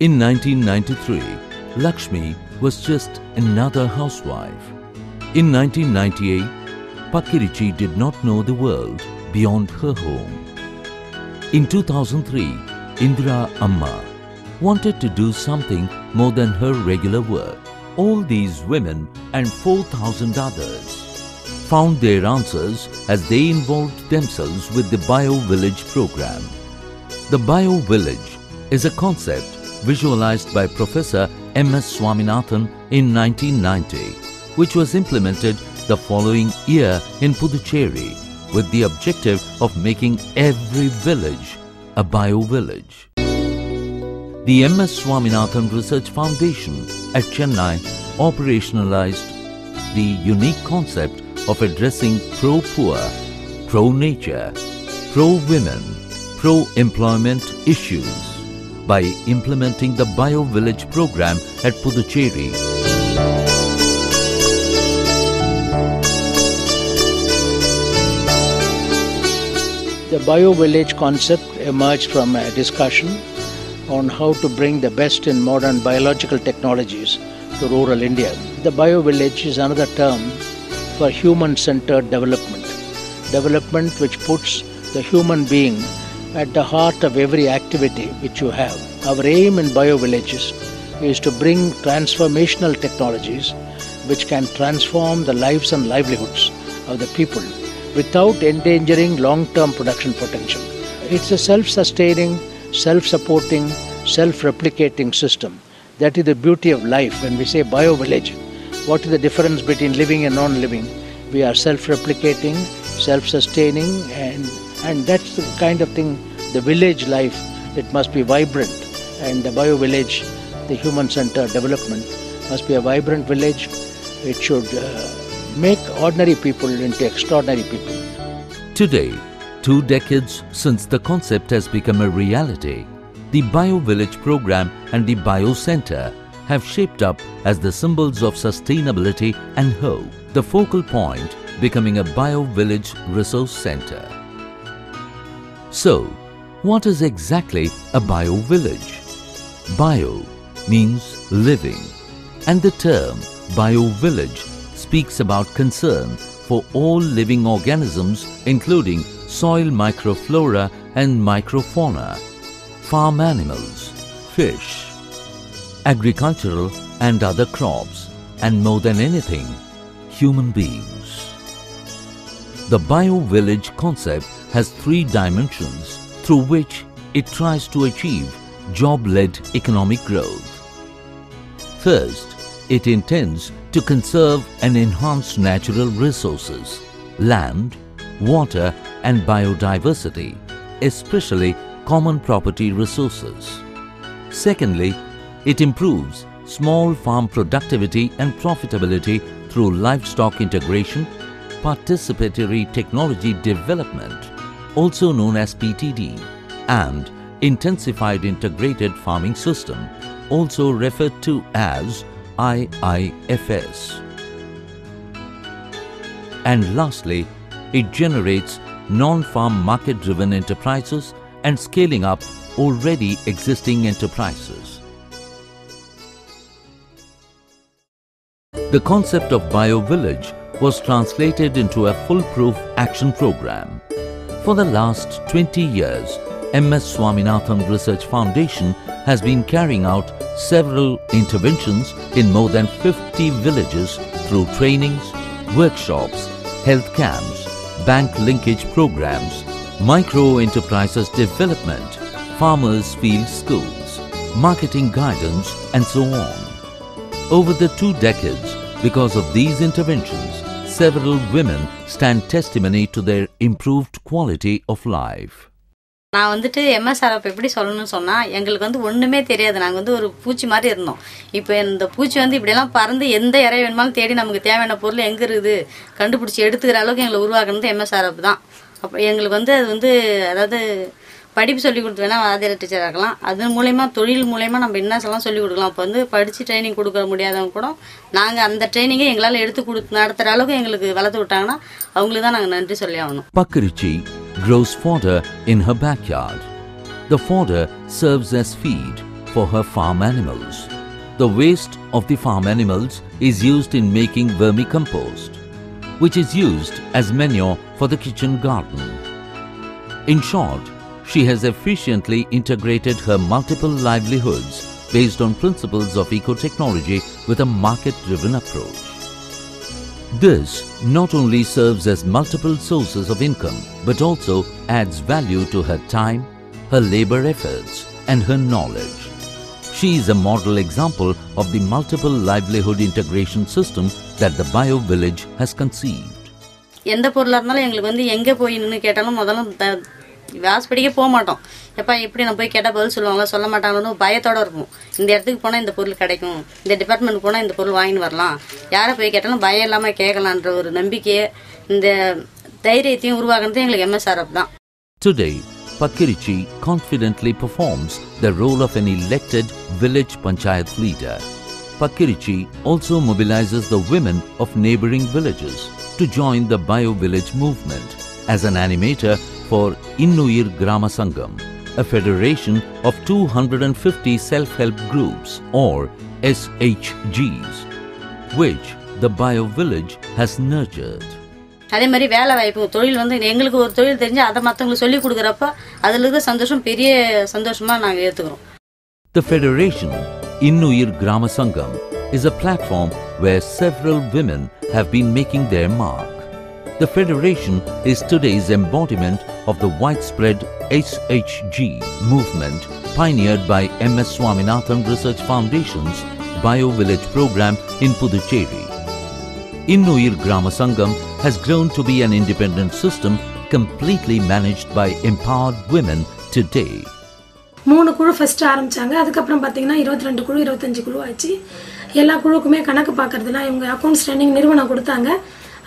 In 1993, Lakshmi was just another housewife. In 1998, Pakirichi did not know the world beyond her home. In 2003, Indira Amma wanted to do something more than her regular work. All these women and 4,000 others found their answers as they involved themselves with the Bio Village program. The Bio Village is a concept visualized by Professor M.S. Swaminathan in 1990, which was implemented the following year in Puducherry with the objective of making every village a bio village. The MS Swaminathan Research Foundation at Chennai operationalized the unique concept of addressing pro poor, pro nature, pro women, pro employment issues by implementing the Bio Village program at Puducherry. The Bio Village concept emerged from a discussion on how to bring the best in modern biological technologies to rural India. The Bio Village is another term for human centered development. Development which puts the human being at the heart of every activity which you have. Our aim in Bio Villages is to bring transformational technologies which can transform the lives and livelihoods of the people without endangering long term production potential. It's a self sustaining, self supporting, self replicating system. That is the beauty of life. When we say bio village, what is the difference between living and non living? We are self replicating, self sustaining, and, and that's the kind of thing the village life, it must be vibrant. And the bio village, the human center development, must be a vibrant village. It should uh, make ordinary people into extraordinary people. Today, two decades since the concept has become a reality, the Bio Village program and the Bio Center have shaped up as the symbols of sustainability and hope, the focal point becoming a Bio Village Resource Center. So, what is exactly a Bio Village? Bio means living, and the term Bio Village speaks about concern for all living organisms including soil microflora and microfauna, farm animals, fish, agricultural and other crops, and more than anything, human beings. The Bio Village concept has three dimensions through which it tries to achieve job-led economic growth. First, it intends to conserve and enhance natural resources, land, water and biodiversity, especially common property resources. Secondly, it improves small farm productivity and profitability through livestock integration, participatory technology development, also known as PTD, and intensified integrated farming system, also referred to as IIFS. And lastly, it generates non-farm market-driven enterprises and scaling up already existing enterprises. The concept of Bio Village was translated into a foolproof action program. For the last 20 years, MS Swaminathan Research Foundation has been carrying out several interventions in more than 50 villages through trainings, workshops, health camps, bank linkage programs, micro enterprises development, farmers field schools, marketing guidance and so on. Over the two decades, because of these interventions, several women stand testimony to their improved quality of life. நான் வந்துட்டு எம்எஸ்ஆர்எஃப் எப்படி சொல்லணும்னு சொன்னால் எங்களுக்கு வந்து ஒன்றுமே தெரியாது நாங்கள் வந்து ஒரு பூச்சி மாதிரி இருந்தோம் இப்போ இந்த பூச்சி வந்து இப்படியெல்லாம் பறந்து எந்த இறை வேணுமாலும் தேடி நமக்கு தேவையான பொருள் எங்கே இருக்குது கண்டுபிடிச்சி எடுத்துக்கிற அளவுக்கு எங்களை உருவாக்குனது எம்எஸ்ஆர்எஃப் தான் அப்போ எங்களுக்கு வந்து அது வந்து அதாவது படிப்பு சொல்லி கொடுத்து வேணால் ஆதிர டீச்சராக இருக்கலாம் அது மூலயமா தொழில் மூலயமா நம்ம என்ன சொல்லலாம் சொல்லிக் கொடுக்கலாம் இப்போ வந்து படித்து ட்ரைனிங் கொடுக்க முடியாதவங்க கூட நாங்கள் அந்த ட்ரைனிங்கை எங்களால் எடுத்து கொடுத்து நடத்துகிற அளவுக்கு எங்களுக்கு வளர்த்து விட்டாங்கன்னா அவங்களுக்கு தான் நாங்கள் நன்றி சொல்லி ஆகணும் Pakarichi grows fodder in her backyard. The fodder serves as feed for her farm animals. The waste of the farm animals is used in making vermicompost, which is used as manure for the kitchen garden. In short, she has efficiently integrated her multiple livelihoods based on principles of eco-technology with a market-driven approach. This not only serves as multiple sources of income but also adds value to her time, her labor efforts and her knowledge. She is a model example of the multiple livelihood integration system that the Bio Village has conceived. எந்த பொருளாக இருந்தாலும் எங்களுக்கு வந்து எங்கே போய் நின்று கேட்டாலும் முதல்ல த வாசப்படிக்கே போக மாட்டோம் எப்போ எப்படி நான் போய் கேட்டால் பதில் சொல்லுவாங்களா சொல்ல மாட்டாங்கன்னு ஒரு பயத்தோட இருக்கும் இந்த இடத்துக்கு போனால் இந்த பொருள் கிடைக்கும் இந்த டிபார்ட்மெண்ட் போனால் இந்த பொருள் வாங்கின்னு வரலாம் யாரை போய் கேட்டாலும் பயம் இல்லாமல் கேட்கலான்ற ஒரு நம்பிக்கையை இந்த தைரியத்தையும் உருவாக்குனது எங்களுக்கு எம்எஸ்ஆர்எஃப் தான் Today, Pakirichi confidently performs the role of an elected village panchayat leader. Pakirichi also mobilizes the women of neighboring villages to join the Bio Village movement as an animator for Innuyir Grama Sangam, a federation of 250 self-help groups or SHGs, which the Bio Village has nurtured. அதே மாதிரி வேலை வாய்ப்பு தொழில் வந்து எங்களுக்கு ஒரு தொழில் தெரிஞ்சு அதை மற்றவங்களுக்கு சொல்லி கொடுக்குறப்ப அதில் இருக்கிற சந்தோஷம் பெரிய சந்தோஷமாக நாங்கள் ஏற்றுக்கிறோம் The Federation, Innuyir Grama Sangam, is a platform where several women have been making their mark. The Federation is today's embodiment of the widespread SHG movement pioneered by MS Swaminathan Research Foundation's Bio Village program in Puducherry. Innuyir Grama Sangam has grown to be an independent system completely managed by empowered women today. மூணு குழு first ஆரம்பித்தாங்க அதுக்கப்புறம் பார்த்தீங்கன்னா இருபத்தி ரெண்டு குழு இருபத்தஞ்சி குழு ஆச்சு எல்லா குழுக்குமே கணக்கு பார்க்கறதுலாம் இவங்க அக்கௌண்ட்ஸ் ட்ரைனிங் நிறுவனம் கொடுத்தாங்க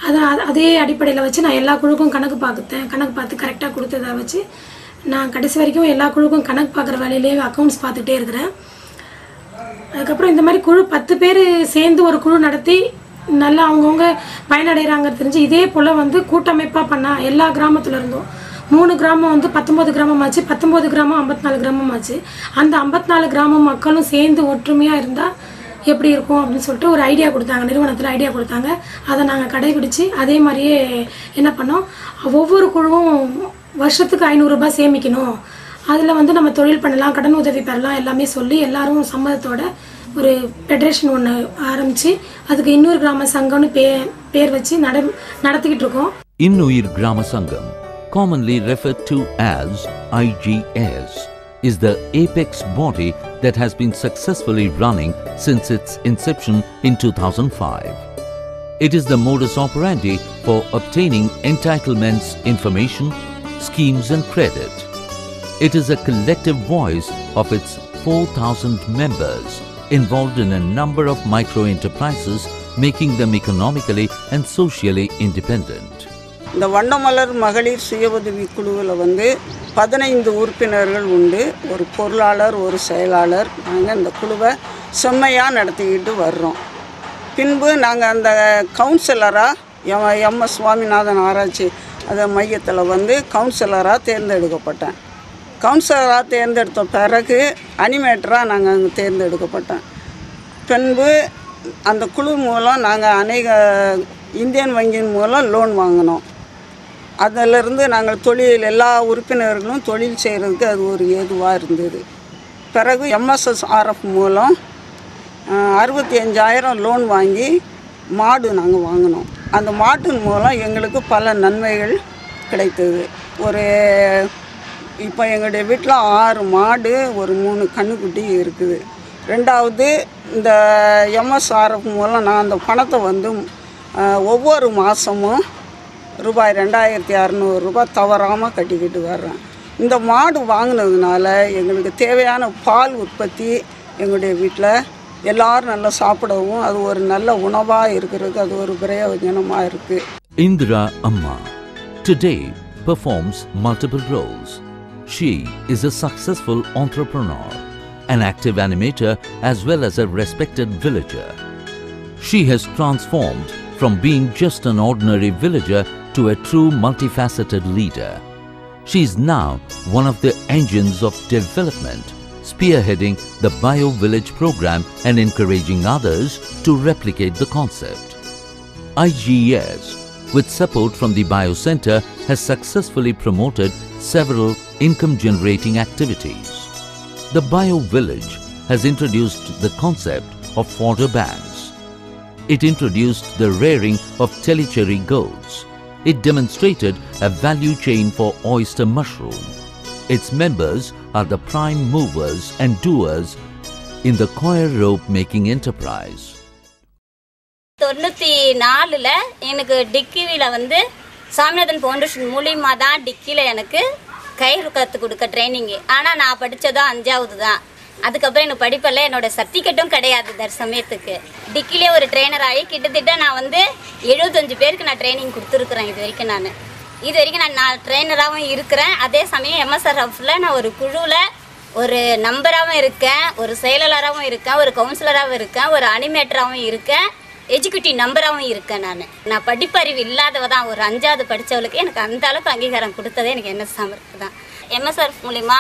அதை அதே அடிப்படையில் வச்சு நான் எல்லா குழுக்கும் கணக்கு பார்த்தேன் கணக்கு பார்த்து கரெக்டாக கொடுத்ததை வச்சு நான் கடைசி வரைக்கும் எல்லா குழுக்கும் கணக்கு பார்க்குற வேலையிலேயே அக்கௌண்ட்ஸ் பார்த்துட்டே இருக்கிறேன். அதுக்கப்புறம் இந்த மாதிரி குழு பத்து பேர் சேர்ந்து ஒரு குழு நடத்தி நல்லா அவங்கவுங்க பயனடைகிறாங்க தெரிஞ்சு இதே போல் வந்து கூட்டமைப்பாக பண்ணால் எல்லா கிராமத்துல இருந்தும் மூணு கிராமம் வந்து பத்தொம்பது கிராமம் ஆச்சு பத்தொம்பது கிராமம் ஐம்பத்தி நாலு கிராமம் ஆச்சு அந்த ஐம்பத்தி நாலு கிராமம் மக்களும் சேர்ந்து ஒற்றுமையாக இருந்தால் எப்படி இருக்கும் அப்படின்னு சொல்லிட்டு ஒரு ஐடியா கொடுத்தாங்க நிறுவனத்தில் ஐடியா கொடுத்தாங்க. அதை நாங்கள் கடைபிடிச்சு அதே மாதிரியே என்ன பண்ணோம்? ஒவ்வொரு குழுவும் வருஷத்துக்கு ஐநூறுரூபா சேமிக்கணும். அதில் வந்து நம்ம தொழில் பண்ணலாம் கடன் உதவி பெறலாம் எல்லாமே சொல்லி எல்லாரும் சம்மதத்தோட ஒரு ஃபெடரேஷன் ஒன்று ஆரம்பித்து அதுக்கு இன்னொரு கிராம சங்கம்னு பே பேர் வச்சு நட நடத்திக்கிட்டு இருக்கோம். இன்னுயிர் கிராம சங்கம் commonly referred to as IGS, is the apex body that has been successfully running since its inception in 2005. It is the modus operandi for obtaining entitlements information, schemes and credit. It is a collective voice of its 4,000 members involved in a number of micro enterprises, making them economically and socially independent. இந்த வண்ணமலர் மகளிர் சுய உதவி குழுவில் வந்து பதினைந்து உறுப்பினர்கள் உண்டு. ஒரு பொருளாளர் ஒரு செயலாளர். நாங்கள் இந்த குழுவை செம்மையாக நடத்திக்கிட்டு வர்றோம். பின்பு நாங்கள் அந்த கவுன்சிலராக எம் எம்எஸ் சுவாமிநாதன் ஆராய்ச்சி அந்த மையத்தில் வந்து கவுன்சிலராக தேர்ந்தெடுக்கப்பட்டேன். கவுன்சிலராக தேர்ந்தெடுத்த பிறகு அனிமேட்டராக நாங்கள் அங்கே தேர்ந்தெடுக்கப்பட்டேன். பின்பு அந்த குழு மூலம் நாங்கள் அநேக இந்தியன் வங்கியின் மூலம் லோன் வாங்கினோம். அதிலிருந்து நாங்கள் தொழில் எல்லா உறுப்பினர்களும் தொழில் செய்கிறதுக்கு அது ஒரு ஏதுவாக இருந்தது. பிறகு எம்எஸ்எஸ்ஆர்எஃப் மூலம் அறுபத்தி அஞ்சாயிரம் லோன் வாங்கி மாடு நாங்கள் வாங்கினோம். அந்த மாட்டின் மூலம் எங்களுக்கு பல நன்மைகள் கிடைத்தது. ஒரு இப்போ எங்களுடைய வீட்டில் ஆறு மாடு ஒரு மூணு கன்றுக்குட்டி இருக்குது. ரெண்டாவது இந்த எம்எஸ்ஆர்எஃப் மூலம் நான் அந்த பணத்தை வந்து ஒவ்வொரு மாதமும் ரூபாய் ரெண்டாயிரத்தி அறநூறுரூபா தவறாமல் கட்டிக்கிட்டு வர்றேன் இந்த மாடு வாங்கினதுனால எங்களுக்கு தேவையான பால் உற்பத்தி எங்களுடைய வீட்டில் எல்லாரும் நல்லா சாப்பிடவும் அது ஒரு நல்ல உணவாக இருக்கிறதுக்கு அது ஒரு பிரயோஜனமாக இருக்குது Indira Amma today performs multiple roles. She is a successful entrepreneur, an active animator, as well as a respected villager. She has transformed from being just an ordinary villager to a true multifaceted leader. She is now one of the engines of development, spearheading the Bio Village program and encouraging others to replicate the concept. IGS, with support from the Bio Center, has successfully promoted several income generating activities. The Bio Village has introduced the concept of fodder banks. It introduced the rearing of Tellicherry goats. It demonstrated a value chain for oyster mushroom. Its members are the prime movers and doers in the coir rope making enterprise. தொண்ணூற்றி நாலில் எனக்கு டிக்கிவியில் வந்து Saminathan foundation மூலியமாக தான் டிக்கியில் எனக்கு கயிறு கற்றுக் கொடுக்க ட்ரைனிங்கு ஆனால் நான் படித்ததும் அஞ்சாவது தான் அதுக்கப்புறம் எனக்கு படிப்பெல்லாம் என்னோட சர்டிஃபிகேட்டும் கிடையாது தர் சமயத்துக்கு. டிக்கிலே ஒரு ட்ரெயினர் ஆகி கிட்டத்தட்ட நான் வந்து எழுபத்தஞ்சு பேருக்கு நான் ட்ரைனிங் கொடுத்துருக்குறேன் இது வரைக்கும் நான். இது வரைக்கும் நான் நான் ட்ரெயினராகவும் இருக்கிறேன். அதே சமயம் எம்எஸ்ஆர்எஃப்ல நான் ஒரு குழுவில் ஒரு நம்பராகவும் இருக்கேன். ஒரு செயலாளராகவும் இருக்கேன். ஒரு கவுன்சிலராகவும் இருக்கேன். ஒரு அனிமேட்டராகவும் இருக்கேன். எஜுகேட்டிவ் நம்பராகவும் இருக்கேன் நான். நான் படிப்பறிவு இல்லாதவ தான். ஒரு அஞ்சாவது படித்தவளுக்கு எனக்கு அந்த அளவுக்கு அங்கீகாரம் கொடுத்ததே எனக்கு என்ன சமர்ப்பு தான். எம்எஸ்ஆர் மூலிமா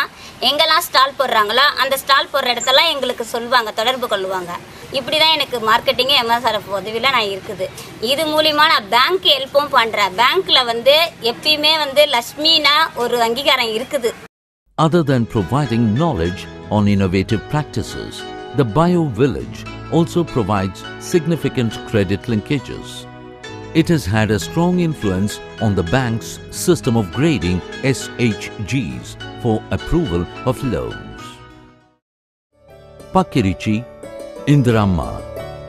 எங்கெல்லாம் ஸ்டால் போடுறாங்களோ அந்த ஸ்டால் போடுற இடத்தெல்லாம் எங்களுக்கு சொல்லுவாங்க தொடர்பு கொள்ளுவாங்க. இப்படி தான் எனக்கு மார்க்கெட்டிங்கு எம்எஸ்ஆர்எஃப் உதவியில் நான் இருக்குது. இது மூலிமா நான் பேங்க் ஹெல்ப்பும் பண்ணுறேன் பேங்க்கில் வந்து எப்பயுமே வந்து லக்ஷ்மினா ஒரு அங்கீகாரம் இருக்குது. Other than providing knowledge on innovative practices, the Bio Village also provides significant credit linkages. It has had a strong influence on the bank's system of grading SHGs for approval of loans. Pakirichi, Indiramma,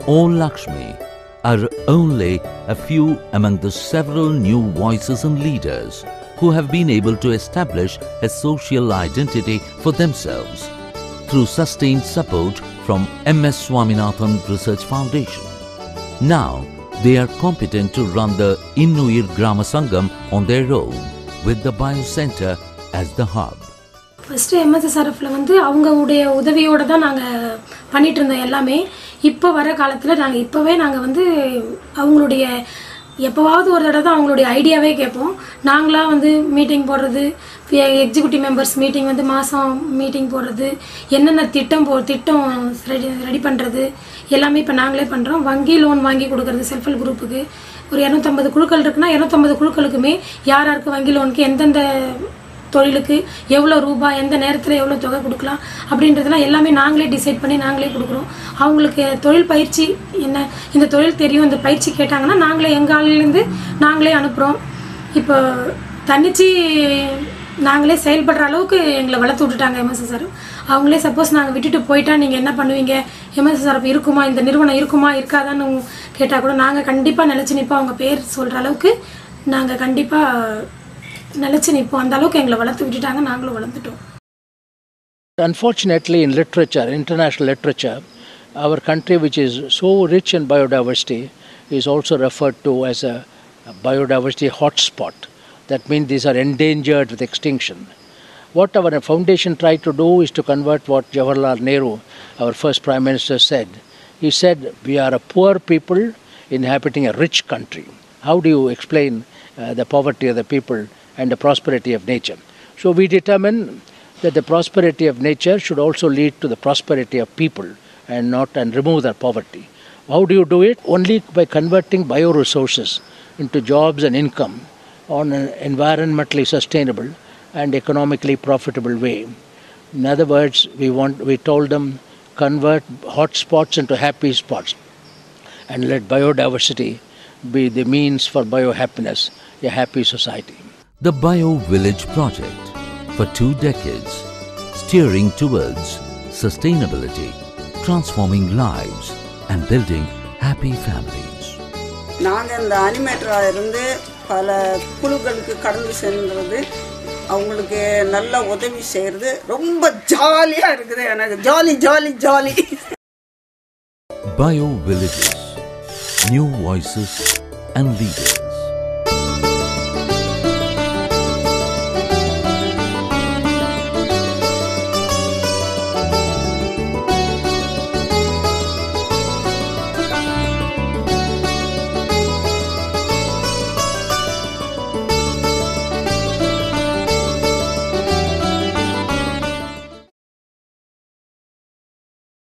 or Lakshmi are only a few among the several new voices and leaders who have been able to establish a social identity for themselves through sustained support from MS Swaminathan Research Foundation. Now, they are competent to run the Innuir Grama Sangam on their own with the Bio Center as the hub. First எம்எஸ்எஸ்ஆர்எஃப்ல வந்து அவங்களுடைய உதவியோடு தான் நாங்கள் பண்ணிகிட்டு இருந்தோம் எல்லாமே இப்போ வர காலத்தில் நாங்கள் இப்போவே நாங்கள் வந்து அவங்களுடைய எப்போவாவது ஒரு தடவை தான் அவங்களுடைய ஐடியாவே கேட்போம். நாங்களாக வந்து மீட்டிங் போடுறது எக்ஸிக்யூட்டிவ் மெம்பர்ஸ் மீட்டிங் வந்து மாதம் மீட்டிங் போடுறது என்னென்ன திட்டம் போ திட்டம் ரெடி ரெடி பண்ணுறது எல்லாமே இப்போ நாங்களே பண்ணுறோம் வங்கி லோன் வாங்கி கொடுக்குறது செல்ஃப் ஹெல்ப் குரூப்புக்கு ஒரு இரநூத்தம்பது குழுக்கள் இருக்குன்னா இரநூத்தம்பது குழுக்களுக்குமே யார் யாருக்கு வங்கி லோனுக்கு எந்தெந்த தொழிலுக்கு எவ்வளோ ரூபாய் எந்த நேரத்தில் எவ்வளோ தொகை கொடுக்கலாம் அப்படின்றதுலாம் எல்லாமே நாங்களே டிசைட் பண்ணி நாங்களே கொடுக்குறோம். அவங்களுக்கு தொழில் பயிற்சி என்ன இந்த தொழில் தெரியும் இந்த பயிற்சி கேட்டாங்கன்னா நாங்களே எங்கள் ஆளுலேருந்து நாங்களே அனுப்புகிறோம் இப்போ தன்னிச்சு நாங்களே செயல்படுற அளவுக்கு எங்களை வளர்த்து விட்டுட்டாங்க எம்எஸ்எஸ்ஆர் அவங்களே சப்போஸ் நாங்கள் விட்டுட்டு போயிட்டா நீங்கள் என்ன பண்ணுவீங்க? எம்எஸ்எஸ்ஆர் இருக்குமா? இந்த நிறுவனம் இருக்குமா? இருக்காதான்னு கேட்டால் கூட நாங்கள் கண்டிப்பாக நினச்சி நிற்போம் அவங்க பேர் சொல்கிற அளவுக்கு நாங்கள் கண்டிப்பாக நிலச்சி நிற்போம் அந்த அளவுக்கு எங்களை வளர்த்து விட்டுட்டாங்க நாங்களும் வளர்ந்துட்டோம் Unfortunately, in literature, international literature, our country, which is so rich in biodiversity, is also referred to as a, a biodiversity hotspot. That means these are endangered with extinction. What our foundation tried to do is to convert what Jawaharlal Nehru, our first Prime Minister, said. He said, We are a poor people inhabiting a rich country. How do you explain uh, the poverty of the people and the prosperity of nature? So we determine that the prosperity of nature should also lead to the prosperity of people and not and remove their poverty. How do you do it? Only by converting bioresources into jobs and income on an environmentally sustainable and economically profitable way. In other words, we want we told them convert hot spots into happy spots and let biodiversity be the means for biohappiness, a happy society The Bio Village Project for two decades, steering towards sustainability, transforming lives, and building happy families. நாங்கள் இந்த அனிமேட்டராக இருந்து பல குழுக்களுக்கு கடந்து சென்றது அவங்களுக்கு நல்ல உதவி செய்கிறது ரொம்ப ஜாலியாக இருக்குது எனக்கு jolly jolly jolly Bio Villages, new voices and leaders.